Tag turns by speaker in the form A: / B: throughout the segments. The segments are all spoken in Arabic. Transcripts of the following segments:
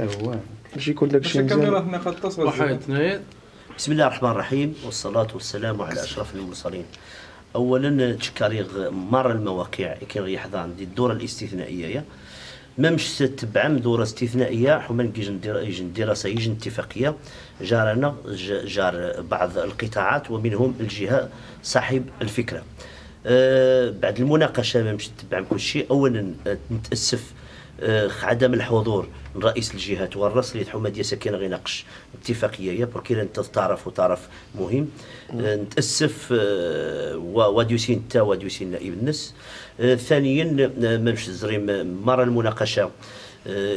A: هو باش يكون داك الشيء مزيان.
B: واحد اثنين.
C: بسم الله الرحمن الرحيم والصلاة والسلام على أشرف المرسلين. أولا تشكاريغ مر المواقع كان يحضر دي الدورة الاستثنائية ما مش تبعم دورة استثنائية حما يجن يجن دراسة يجن اتفاقية. جارنا جار بعض القطاعات ومنهم الجهة صاحب الفكرة. أه بعد المناقشة ما مش تبعم كل شيء. أولا نتأسف أه عدم الحضور من رئيس الجهات والرسل حماديه سكين غيناقش اتفاقية بركي انت تعرف وتعرف مهم. أه نتأسف أه وديوسين تا وديوسين نائب الناس. أه ثانيا أه مش زريم مرة المناقشة.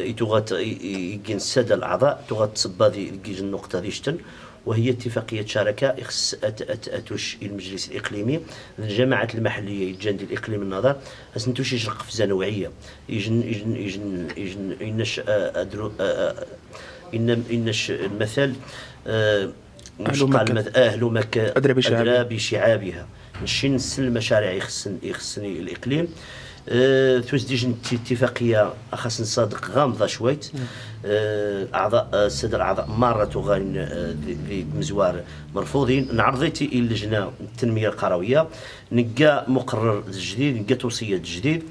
C: يتوغات يجين الساده الأعضاء تغات تصبادي النقطة ديشتن وهي اتفاقية شراكة إخس أتوش المجلس الإقليمي الجماعة المحلية يجندي الإقليم النظر أسنتوش يجن قفزة نوعية يجن يجن يجن يجن إنش أدرو إن إنش المثل
A: أهل مكة.
C: أهل مكة
A: أدرى بشعابها,
C: نشين نسل المشاريع يخصن يخصني الإقليم. أه ديج اتفاقية خاص نصادق غامضة شويت. أه اعضاء الساده الأعضاء مرة غان مزوار مرفوضين. نعرضيتي إلى اللجنه التنميه القرويه نلقى مقرر جديد نلقى توصية جديد.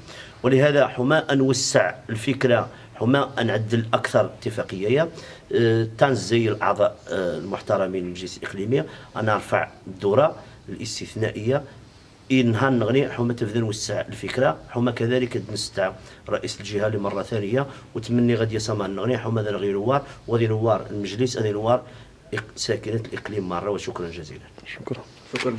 C: ولهذا حما نوسع الفكرة حما نعدل أكثر اتفاقية. أه تنزي الاعضاء المحترمين المجلس الاقليمي أنا أرفع الدورة. الاستثنائية. إنها نغني حما تبدا نوسع الفكرة. حما كذلك نستع رئيس الجهة لمرة ثانية. وتمني غادي يسمع نغني. حما ذا غير نوار. وغادي نوار المجلس غادي نوار ساكنة الإقليم مرة. وشكرا جزيلا.
A: شكرا.
B: شكرا.